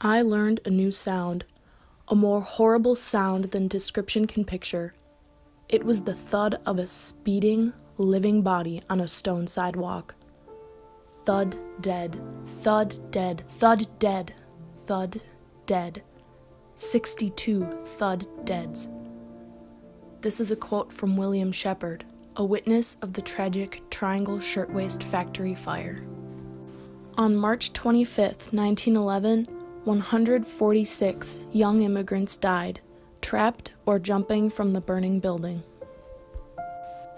I learned a new sound, a more horrible sound than description can picture. It was the thud of a speeding, living body on a stone sidewalk. Thud dead, thud dead, thud dead, thud dead. 62 thud deads. This is a quote from William Shepherd, a witness of the tragic Triangle Shirtwaist Factory fire. On March 25, 1911, 146 young immigrants died, trapped or jumping from the burning building.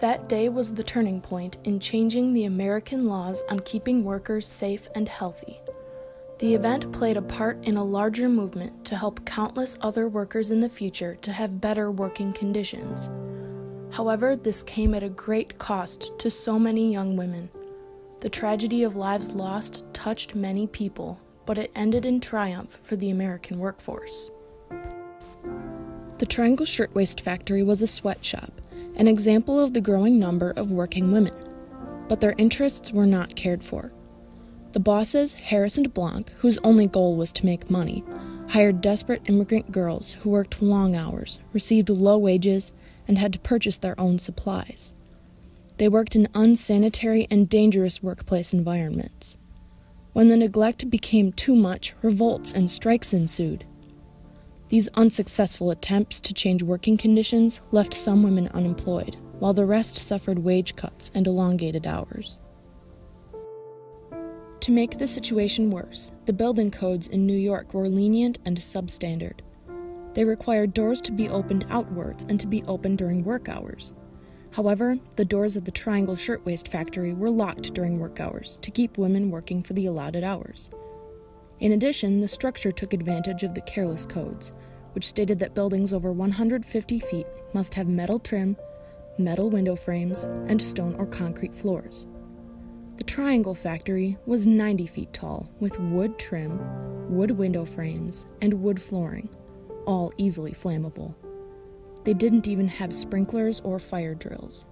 That day was the turning point in changing the American laws on keeping workers safe and healthy. The event played a part in a larger movement to help countless other workers in the future to have better working conditions. However, this came at a great cost to so many young women. The tragedy of lives lost touched many people, but it ended in triumph for the American workforce. The Triangle Shirtwaist Factory was a sweatshop, an example of the growing number of working women. But their interests were not cared for. The bosses, Harris and Blanck, whose only goal was to make money, hired desperate immigrant girls who worked long hours, received low wages, and had to purchase their own supplies. They worked in unsanitary and dangerous workplace environments. When the neglect became too much, revolts and strikes ensued. These unsuccessful attempts to change working conditions left some women unemployed, while the rest suffered wage cuts and elongated hours. To make the situation worse, the building codes in New York were lenient and substandard. They required doors to be opened outwards and to be opened during work hours. However, the doors of the Triangle Shirtwaist Factory were locked during work hours to keep women working for the allotted hours. In addition, the structure took advantage of the careless codes, which stated that buildings over 150 feet must have metal trim, metal window frames, and stone or concrete floors. The Triangle Factory was 90 feet tall, with wood trim, wood window frames, and wood flooring, all easily flammable. They didn't even have sprinklers or fire drills.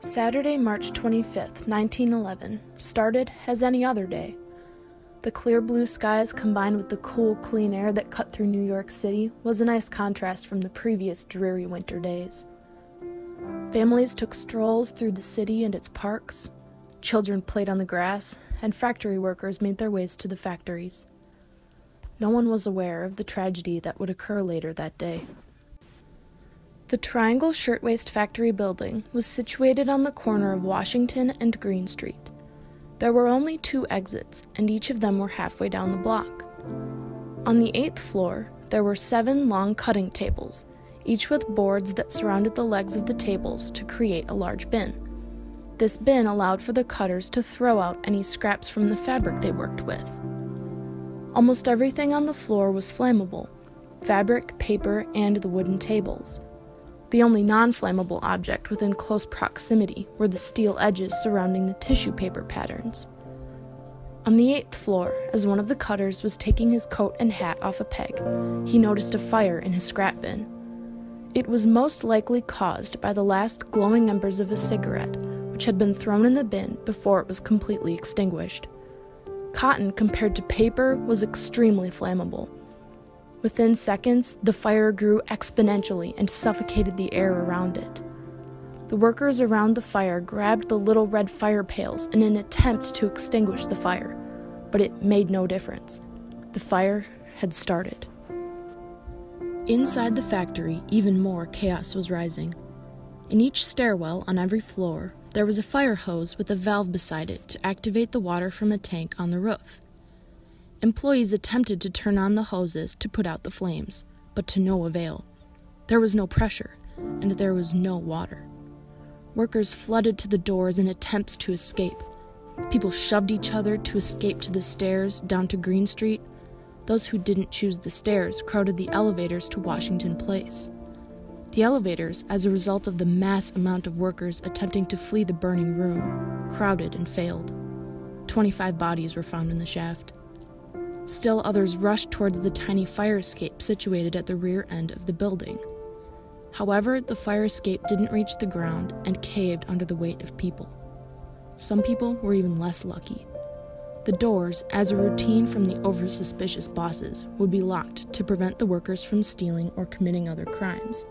Saturday, March 25th, 1911, started as any other day. The clear blue skies combined with the cool, clean air that cut through New York City was a nice contrast from the previous dreary winter days. Families took strolls through the city and its parks. Children played on the grass, and factory workers made their ways to the factories. No one was aware of the tragedy that would occur later that day. The Triangle Shirtwaist Factory building was situated on the corner of Washington and Greene Street. There were only two exits, and each of them were halfway down the block. On the eighth floor, there were seven long cutting tables each with boards that surrounded the legs of the tables to create a large bin. This bin allowed for the cutters to throw out any scraps from the fabric they worked with. Almost everything on the floor was flammable fabric, paper, and the wooden tables. The only non flammable object within close proximity were the steel edges surrounding the tissue paper patterns. On the eighth floor, as one of the cutters was taking his coat and hat off a peg, he noticed a fire in his scrap bin. It was most likely caused by the last glowing embers of a cigarette, which had been thrown in the bin before it was completely extinguished. Cotton, compared to paper, was extremely flammable. Within seconds, the fire grew exponentially and suffocated the air around it. The workers around the fire grabbed the little red fire pails in an attempt to extinguish the fire, but it made no difference. The fire had started. Inside the factory, even more chaos was rising. In each stairwell on every floor, there was a fire hose with a valve beside it to activate the water from a tank on the roof. Employees attempted to turn on the hoses to put out the flames, but to no avail. There was no pressure, and there was no water. Workers flooded to the doors in attempts to escape. People shoved each other to escape to the stairs down to Greene Street those who didn't choose the stairs crowded the elevators to Washington Place. The elevators, as a result of the mass amount of workers attempting to flee the burning room, crowded and failed. 25 bodies were found in the shaft. Still others rushed towards the tiny fire escape situated at the rear end of the building. However, the fire escape didn't reach the ground and caved under the weight of people. Some people were even less lucky. The doors, as a routine from the over-suspicious bosses, would be locked to prevent the workers from stealing or committing other crimes.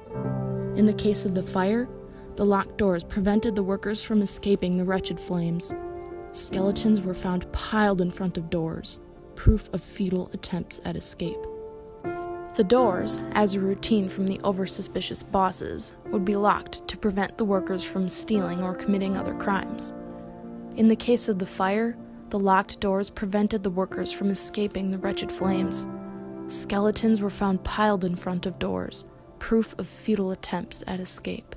In the case of the fire, the locked doors prevented the workers from escaping the wretched flames. Skeletons were found piled in front of doors, proof of futile attempts at escape. The doors, as a routine from the over suspicious bosses, would be locked to prevent the workers from stealing or committing other crimes. In the case of the fire, the locked doors prevented the workers from escaping the wretched flames. Skeletons were found piled in front of doors, proof of futile attempts at escape.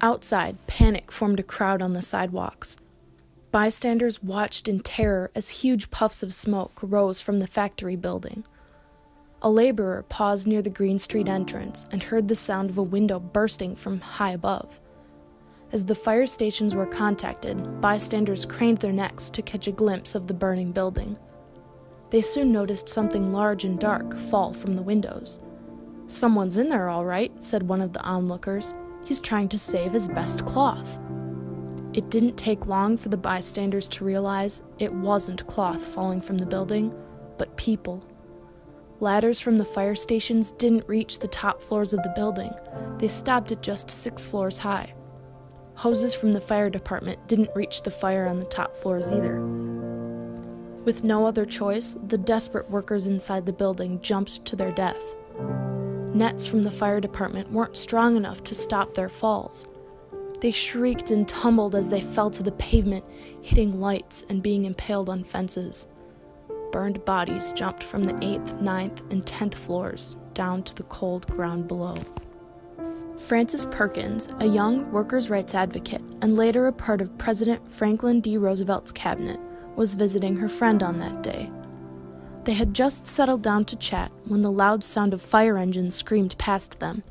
Outside, panic formed a crowd on the sidewalks. Bystanders watched in terror as huge puffs of smoke rose from the factory building. A laborer paused near the Greene Street entrance and heard the sound of a window bursting from high above. As the fire stations were contacted, bystanders craned their necks to catch a glimpse of the burning building. They soon noticed something large and dark fall from the windows. Someone's in there, all right, said one of the onlookers. He's trying to save his best cloth. It didn't take long for the bystanders to realize it wasn't cloth falling from the building, but people. Ladders from the fire stations didn't reach the top floors of the building, they stopped at just six floors high. Hoses from the fire department didn't reach the fire on the top floors either. With no other choice, the desperate workers inside the building jumped to their death. Nets from the fire department weren't strong enough to stop their falls. They shrieked and tumbled as they fell to the pavement, hitting lights and being impaled on fences. Burned bodies jumped from the 8th, 9th, and 10th floors down to the cold ground below. Frances Perkins, a young workers' rights advocate and later a part of President Franklin D. Roosevelt's cabinet, was visiting her friend on that day. They had just settled down to chat when the loud sound of fire engines screamed past them.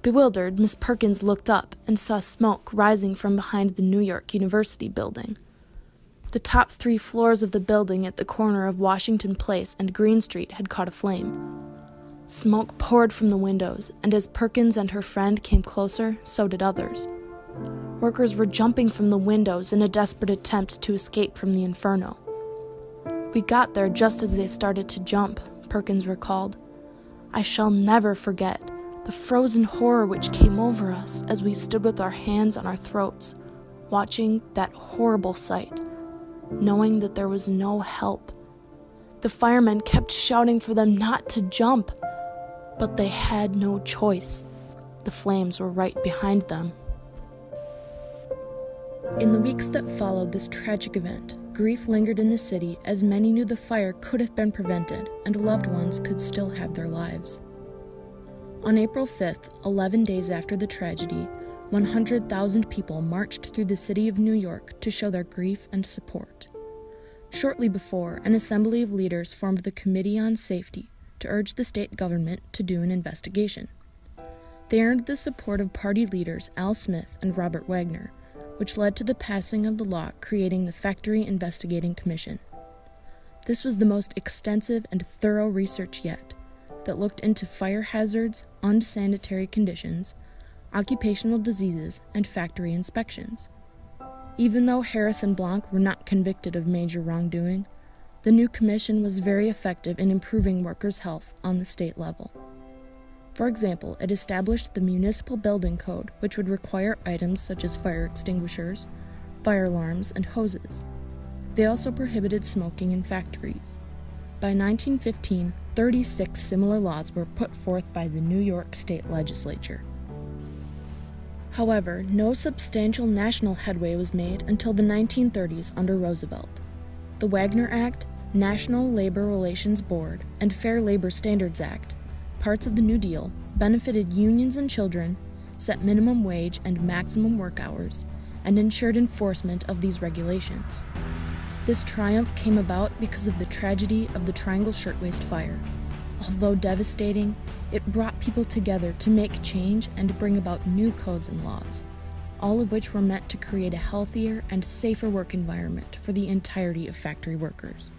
Bewildered, Miss Perkins looked up and saw smoke rising from behind the New York University building. The top three floors of the building at the corner of Washington Place and Greene Street had caught aflame. Smoke poured from the windows, and as Perkins and her friend came closer, so did others. Workers were jumping from the windows in a desperate attempt to escape from the inferno. We got there just as they started to jump, Perkins recalled. I shall never forget the frozen horror which came over us as we stood with our hands on our throats, watching that horrible sight, knowing that there was no help. The firemen kept shouting for them not to jump. But they had no choice. The flames were right behind them. In the weeks that followed this tragic event, grief lingered in the city as many knew the fire could have been prevented and loved ones could still have their lives. On April 5th, 11 days after the tragedy, 100,000 people marched through the city of New York to show their grief and support. Shortly before, an assembly of leaders formed the Committee on Safety to urge the state government to do an investigation. They earned the support of party leaders Al Smith and Robert Wagner, which led to the passing of the law creating the Factory Investigating Commission. This was the most extensive and thorough research yet that looked into fire hazards, unsanitary conditions, occupational diseases, and factory inspections. Even though Harris and Blanck were not convicted of major wrongdoing, the new commission was very effective in improving workers' health on the state level. For example, it established the Municipal Building Code, which would require items such as fire extinguishers, fire alarms, and hoses. They also prohibited smoking in factories. By 1915, 36 similar laws were put forth by the New York State Legislature. However, no substantial national headway was made until the 1930s under Roosevelt. The Wagner Act National Labor Relations Board, and Fair Labor Standards Act, parts of the New Deal, benefited unions and children, set minimum wage and maximum work hours, and ensured enforcement of these regulations. This triumph came about because of the tragedy of the Triangle Shirtwaist Fire. Although devastating, it brought people together to make change and bring about new codes and laws, all of which were meant to create a healthier and safer work environment for the entirety of factory workers.